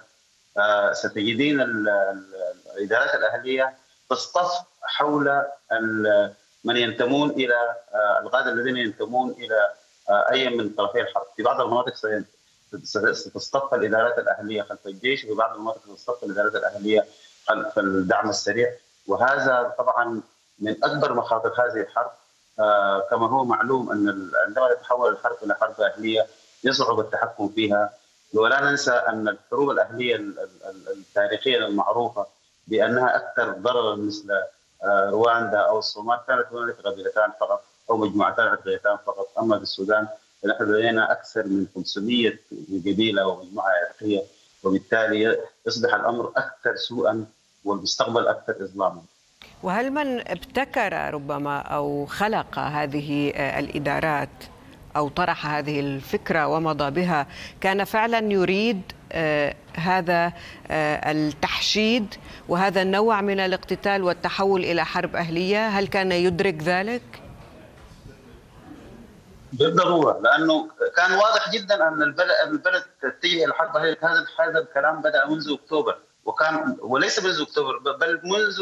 ستجدين الإدارات الأهلية تصطف حول من ينتمون إلى القادة الذين ينتمون إلى أي من طرفي الحرب. في بعض المناطق ستصطف الإدارات الأهلية خلف الجيش وفي بعض المناطق ستصطف الإدارات الأهلية الدعم السريع. وهذا طبعا من أكبر مخاطر هذه الحرب. آه كما هو معلوم أن عندما تتحول الحرب إلى حرب أهلية يصعب التحكم فيها. ولا ننسى أن الحروب الأهلية التاريخية المعروفة بأنها أكثر ضررا مثل آه رواندا أو الصومال. كانت هنالك قبيلتان فقط أو مجموعتان عرقيتان فقط. أما في السودان فنحن لدينا أكثر من 500 قبيلة ومجموعة عرقيه وبالتالي يصبح الأمر أكثر سوءا والمستقبل أكثر اظلاما. وهل من ابتكر ربما أو خلق هذه الإدارات أو طرح هذه الفكرة ومضى بها كان فعلا يريد هذا التحشيد وهذا النوع من الاقتتال والتحول إلى حرب أهلية؟ هل كان يدرك ذلك؟ بالضرورة لأنه كان واضح جدا أن البلد البلد تتجه إلى حرب أهلية. هذا هذا الكلام بدأ منذ أكتوبر. وكان وليس منذ أكتوبر بل منذ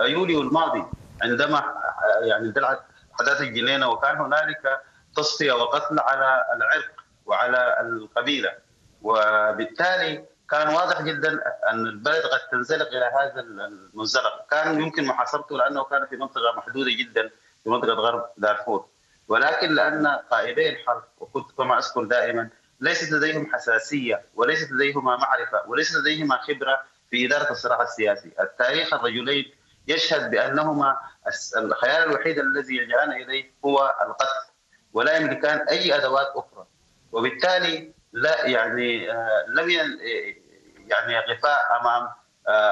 يوليو الماضي عندما يعني اندلعت احداث الجنينه وكان هنالك تصفية وقتل على العرق وعلى القبيلة. وبالتالي كان واضح جدا أن البلد قد تنزلق إلى هذا المنزلق، كان يمكن محاصرته لأنه كان في منطقة محدودة جدا في منطقة غرب دارفور، ولكن لأن قائدي الحرب وكنت كما أذكر دائما ليست لديهم حساسية وليست لديهما معرفة وليست لديهما خبرة في إدارة الصراع السياسي، التاريخ الرجلين يشهد بأنهما الخيال الوحيد الذي يلجأان اليه هو القتل ولا يملكان أي أدوات أخرى. وبالتالي لا يعني لم يعني يقفا أمام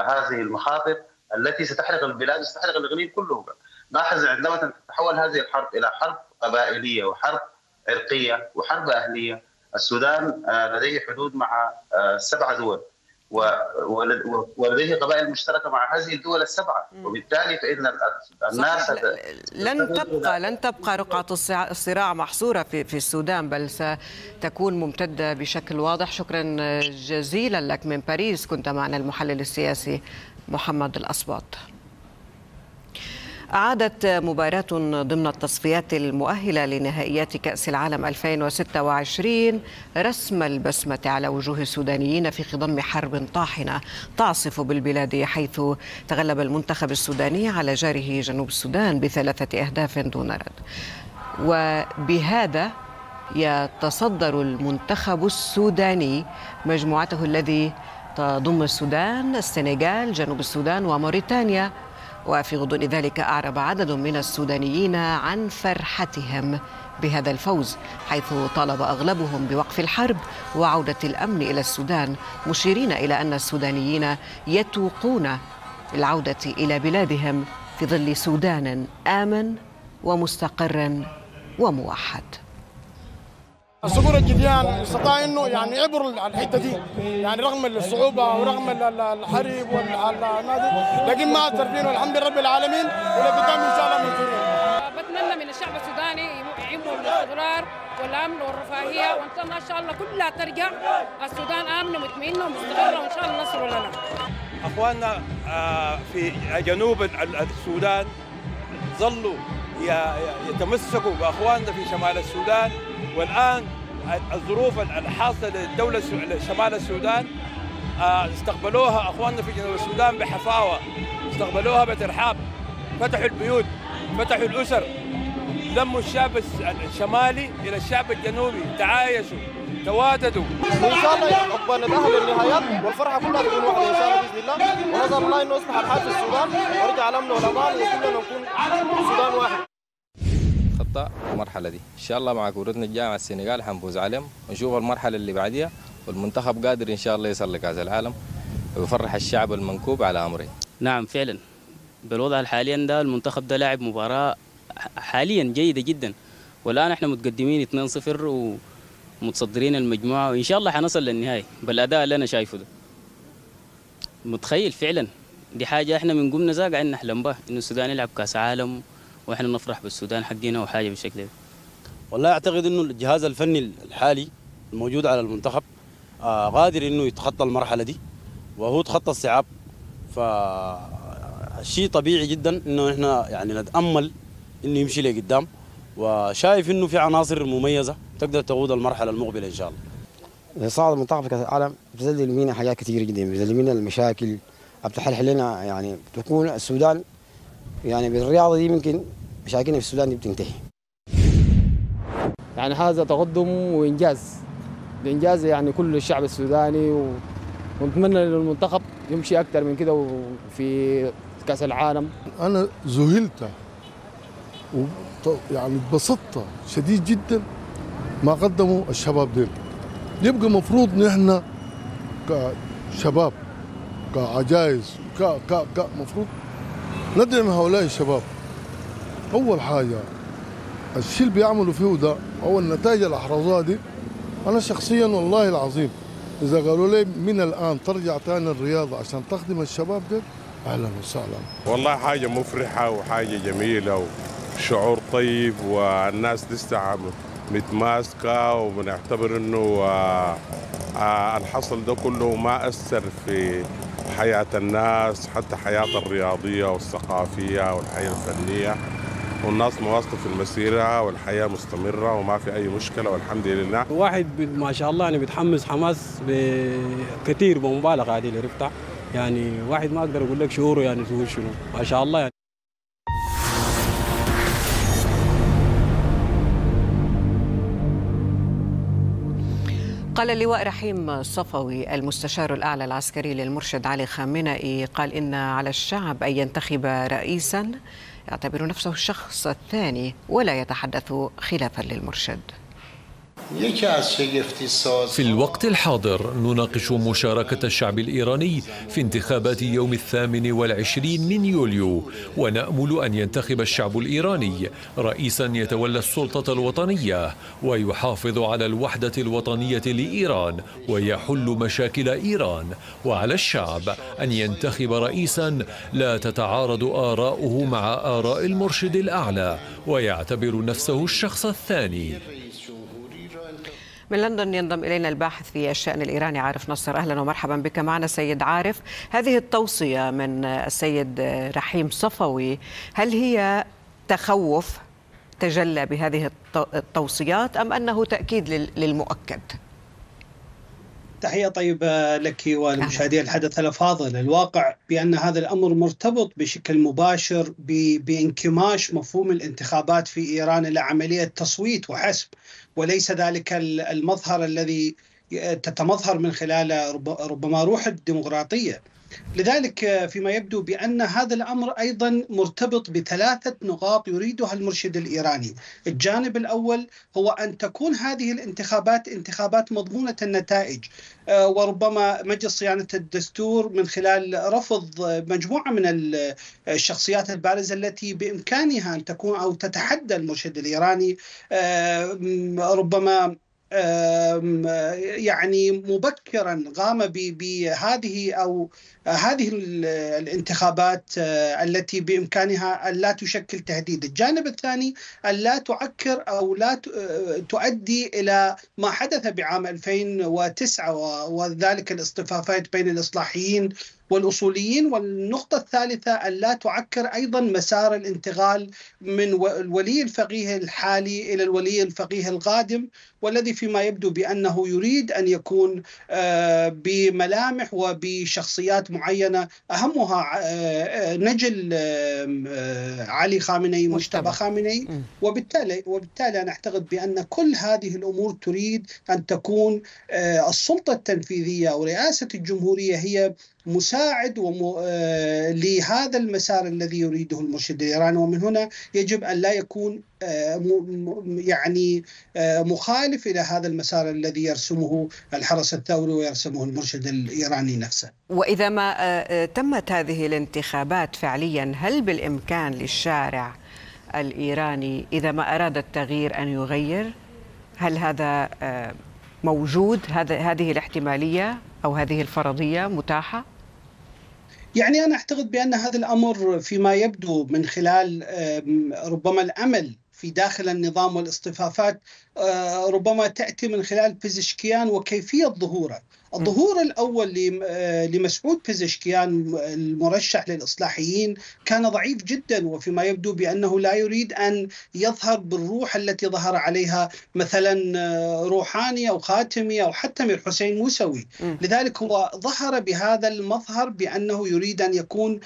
هذه المخاطر التي ستحرق البلاد وستحرق الإقليم كله. لاحظ عندما تتحول هذه الحرب إلى حرب قبائلية وحرب عرقية وحرب أهلية. السودان لديه حدود مع سبع دول. ولديه قبائل مشتركه مع هذه الدول السبعة. وبالتالي فإن الناس لن تبقى لن تبقى رقعة الصراع محصورة في في السودان بل ستكون ممتدة بشكل واضح. شكرا جزيلا لك من باريس. كنت معنا المحلل السياسي محمد الاسباط أعادت مباراة ضمن التصفيات المؤهلة لنهائيات كأس العالم 2026 رسم البسمة على وجوه السودانيين في خضم حرب طاحنة تعصف بالبلاد حيث تغلب المنتخب السوداني على جاره جنوب السودان بثلاثة أهداف دون رد. وبهذا يتصدر المنتخب السوداني مجموعته الذي تضم السودان السنغال جنوب السودان وموريتانيا وفي غضون ذلك أعرب عدد من السودانيين عن فرحتهم بهذا الفوز حيث طالب أغلبهم بوقف الحرب وعودة الأمن إلى السودان مشيرين إلى أن السودانيين يتوقون العودة إلى بلادهم في ظل سودان آمن ومستقر وموحد. الصقور الجديان استطاع إنه يعني يعبر الحتة دي. يعني رغم الصعوبة ورغم الحرب والنادي لكن ما ترفين والحمد لله رب العالمين ولقدام إن شاء الله منصورين بتمنى من الشعب السوداني يعيموا بالاستقرار والأمن والرفاهية وإن شاء الله كلها ترجع. السودان امنه ومطمئنه ومستقره وإن شاء الله نصر لنا. أخواننا في جنوب السودان ظلوا يتمسكوا بأخواننا في شمال السودان. والآن الظروف الحاصلة للدولة شمال السودان استقبلوها أخواننا في جنوب السودان بحفاوة. استقبلوها بترحاب. فتحوا البيوت فتحوا الأسر. لموا الشعب الشمالي إلى الشعب الجنوبي. تعايشوا تواددوا وان شاء الله عقبال نتاهل للنهايات والفرحة كلها تكون واحدة إن شاء الله بإذن الله. ونسأل الله إنه يصلح الحال في السودان ويرجع الأمن والأمان وكلنا نكون السودان واحد. خطأ المرحلة دي. إن شاء الله مع كورتنا الجاية مع السنغال حنفوز عليهم. ونشوف المرحلة اللي بعديها. والمنتخب قادر إن شاء الله يصل لكأس العالم. ويفرح الشعب المنكوب على أمره نعم فعلا. بالوضع الحاليا ده المنتخب ده لاعب مباراة حاليا جيدة جدا. والآن إحنا متقدمين 2-0 ومتصدرين المجموعة. وإن شاء الله حنصل للنهاية بالأداء اللي أنا شايفه ده. متخيل؟ فعلا. دي حاجة إحنا من قمنا زاق قاعدين نحلم بها إنه السودان يلعب كأس عالم. وإحنا نفرح بالسودان حقنا وحاجة بالشكل ده. والله أعتقد إنه الجهاز الفني الحالي الموجود على المنتخب آه قادر إنه يتخطى المرحلة دي وهو تخطى الصعاب. فالشيء طبيعي جدا إنه إحنا يعني نتأمل إنه يمشي لقدام وشايف إنه في عناصر مميزة تقدر تقود المرحلة المقبلة إن شاء الله. صعد المنتخب كأس العالم بتزلل منا حاجات كثيره جدا بتزلل منا المشاكل بتحل لنا يعني تكون السودان يعني بالرياضة دي ممكن مشاكلنا في السودان دي بتنتهي. يعني هذا تقدم وإنجاز. الإنجاز يعني كل الشعب السوداني و... ونتمنى للمنتخب يمشي أكثر من كده وفي كأس العالم. أنا ذهلت و... يعني اتبسطت شديد جدا ما قدموا الشباب ديل. يبقى مفروض نحن كشباب كعجائز ك ك ك مفروض ندعم هؤلاء الشباب. أول حاجة الشيء اللي بيعملوا فيه ده أو النتائج الاحرزوها دي. أنا شخصيا والله العظيم إذا قالوا لي من الآن ترجع تاني الرياضة عشان تخدم الشباب ده أهلا وسهلا. والله حاجة مفرحة وحاجة جميلة وشعور طيب والناس لسه متماسكة وبنعتبر إنه الحصل ده كله ما أثر في حياة الناس حتى حياة الرياضية والثقافية والحياة الفنية. والناس مواصلة في المسيرة والحياة مستمرة وما في أي مشكلة والحمد لله. واحد ما شاء الله يعني بيتحمس حماس كثير بمبالغة هذه اللي عرفتها يعني واحد ما أقدر أقول لك شعوره يعني شنو ما شاء الله يعني. قال اللواء رحيم صفوي المستشار الأعلى العسكري للمرشد علي خامنئي قال إن على الشعب أن ينتخب رئيسا يعتبر نفسه الشخص الثاني ولا يتحدث خلافا للمرشد. في الوقت الحاضر نناقش مشاركة الشعب الإيراني في انتخابات يوم الثامن والعشرين من يوليو ونأمل أن ينتخب الشعب الإيراني رئيسا يتولى السلطة الوطنية ويحافظ على الوحدة الوطنية لإيران ويحل مشاكل إيران وعلى الشعب أن ينتخب رئيسا لا تتعارض آراؤه مع آراء المرشد الأعلى ويعتبر نفسه الشخص الثاني. من لندن ينضم إلينا الباحث في الشأن الإيراني عارف نصر. أهلا ومرحبا بك. معنا سيد عارف. هذه التوصية من السيد رحيم صفوي هل هي تخوف تجلى بهذه التوصيات أم أنه تأكيد للمؤكد؟ تحية طيبة لك ولمشاهدي الحدث الأفاضل الواقع بأن هذا الأمر مرتبط بشكل مباشر بانكماش مفهوم الانتخابات في إيران إلى عملية تصويت وحسب وليس ذلك المظهر الذي تتمظهر من خلاله ربما روح الديمقراطية. لذلك فيما يبدو بأن هذا الأمر أيضا مرتبط بثلاثة نقاط يريدها المرشد الإيراني. الجانب الأول هو أن تكون هذه الانتخابات انتخابات مضمونة النتائج. وربما مجلس صيانة الدستور من خلال رفض مجموعة من الشخصيات البارزة التي بإمكانها أن تكون أو تتحدى المرشد الإيراني. ربما يعني مبكرا قام بهذه أو هذه الانتخابات التي بإمكانها أن لا تشكل تهديد، الجانب الثاني أن لا تعكر أو لا تؤدي إلى ما حدث بعام 2009 وذلك الاصطفافات بين الإصلاحيين والأصوليين والنقطة الثالثة أن لا تعكر أيضا مسار الانتقال من الولي الفقيه الحالي إلى الولي الفقيه القادم والذي فيما يبدو بأنه يريد أن يكون بملامح وبشخصيات معينة. أهمها نجل علي خامنئي مجتبى خامنئي. وبالتالي وبالتالي أنا أعتقد بأن كل هذه الأمور تريد أن تكون السلطة التنفيذية ورئاسه الجمهورية هي مساعد وم... آه... لهذا المسار الذي يريده المرشد الايراني ومن هنا يجب أن لا يكون آه. يعني آه مخالف إلى هذا المسار الذي يرسمه الحرس الثوري ويرسمه المرشد الإيراني نفسه. وإذا ما تمت هذه الانتخابات فعليا هل بالإمكان للشارع الإيراني إذا ما أراد التغيير أن يغير؟ هل هذا موجود هذه الاحتمالية أو هذه الفرضية متاحة؟ يعني أنا أعتقد بأن هذا الأمر فيما يبدو من خلال ربما الأمل في داخل النظام والاصطفافات ربما تأتي من خلال بيزشكيان وكيفية ظهوره. الظهور الأول لمسعود بيزشكيان المرشح للإصلاحيين كان ضعيف جدا وفيما يبدو بأنه لا يريد أن يظهر بالروح التي ظهر عليها مثلا روحاني أو خاتمي أو حتى مير حسين موسوي. لذلك هو ظهر بهذا المظهر بأنه يريد أن يكون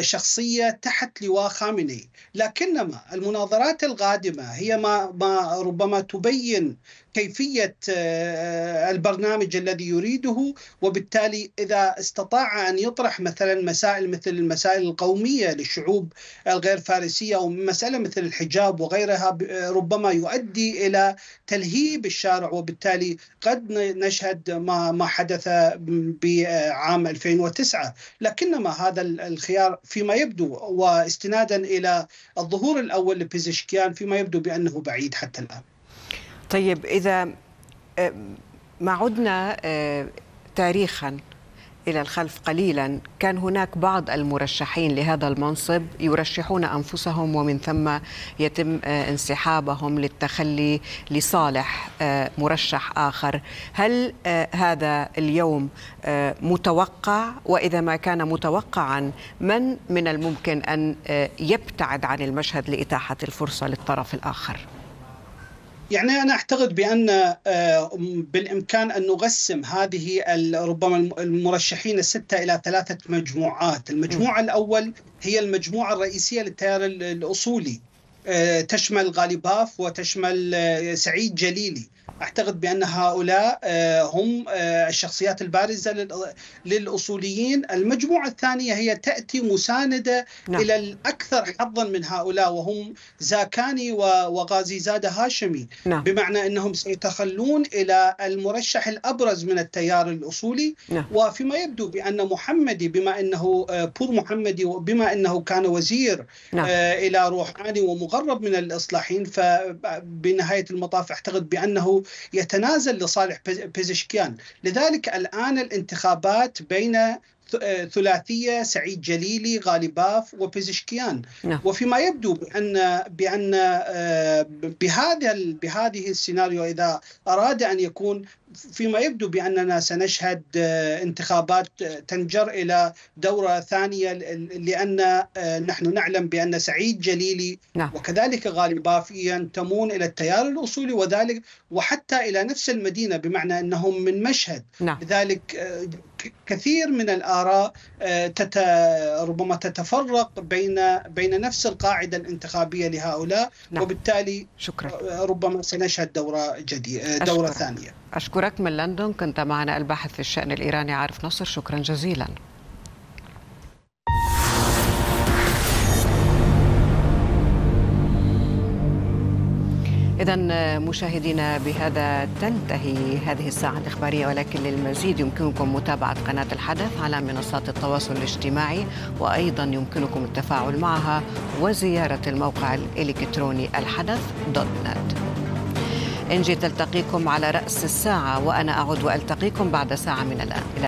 شخصية تحت لواء خامنئي. لكنما المناظرات القادمة هي ما ما ربما تبين كيفية البرنامج الذي يريده وبالتالي إذا استطاع أن يطرح مثلا مسائل مثل المسائل القومية للشعوب الغير فارسية أو مسألة مثل الحجاب وغيرها ربما يؤدي إلى تلهيب الشارع وبالتالي قد نشهد ما حدث بعام 2009 لكنما هذا الخيار فيما يبدو واستنادا إلى الظهور الأول لبيزشكيان فيما يبدو بأنه بعيد حتى الآن. طيب إذا ما عدنا تاريخا إلى الخلف قليلا كان هناك بعض المرشحين لهذا المنصب يرشحون أنفسهم ومن ثم يتم انسحابهم للتخلي لصالح مرشح آخر هل هذا اليوم متوقع وإذا ما كان متوقعا من من الممكن أن يبتعد عن المشهد لإتاحة الفرصة للطرف الآخر؟ يعني أنا أعتقد بأن بالإمكان أن نقسم هذه ربما المرشحين الستة إلى ثلاثة مجموعات، المجموعة الأول هي المجموعة الرئيسية للتيار الأصولي. تشمل غالباف وتشمل سعيد جليلي. أعتقد بأن هؤلاء آه، هم آه، الشخصيات البارزة لل- للأصوليين، المجموعة الثانية هي تأتي مساندة نعم. إلى الأكثر حظا من هؤلاء وهم زاكاني وغازي زاده هاشمي نعم. بمعنى إنهم سيتخلون إلى المرشح الأبرز من التيار الأصولي نعم. وفيما يبدو بأن محمدي بما إنه آه، بور محمدي وبما إنه كان وزير نعم. إلى روحاني ومغرب من الاصلاحيين فبنهايه المطاف أعتقد بأنه يتنازل لصالح بيز- بيزشكيان لذلك الآن الانتخابات بين آه، ثلاثية سعيد جليلي غالباف وبيزشكيان نعم. وفيما يبدو بان بأن آه، بهذا بهذه السيناريو إذا أراد أن يكون فيما يبدو بأننا سنشهد آه، انتخابات آه، تنجر إلى دورة ثانية لأن آه، نحن نعلم بأن سعيد جليلي نعم. وكذلك غالباف ينتمون إلى التيار الأصولي وذلك وحتى إلى نفس المدينة بمعنى أنهم من مشهد نعم. لذلك كثير من الآراء تت... ربما تتفرق بين بين نفس القاعدة الانتخابية لهؤلاء نعم. وبالتالي شكرا ربما سنشهد دورة جديده دورة أشكرك. ثانية أشكرك من لندن كنت معنا الباحث في الشأن الإيراني عارف نصر شكرا جزيلا. إذا مشاهدينا بهذا تنتهي هذه الساعة الإخبارية ولكن للمزيد يمكنكم متابعة قناة الحدث على منصات التواصل الاجتماعي وأيضا يمكنكم التفاعل معها وزيارة الموقع الإلكتروني الحدث دوت نت. إنجي تلتقيكم على رأس الساعة وأنا أعود وألتقيكم بعد ساعة من الآن.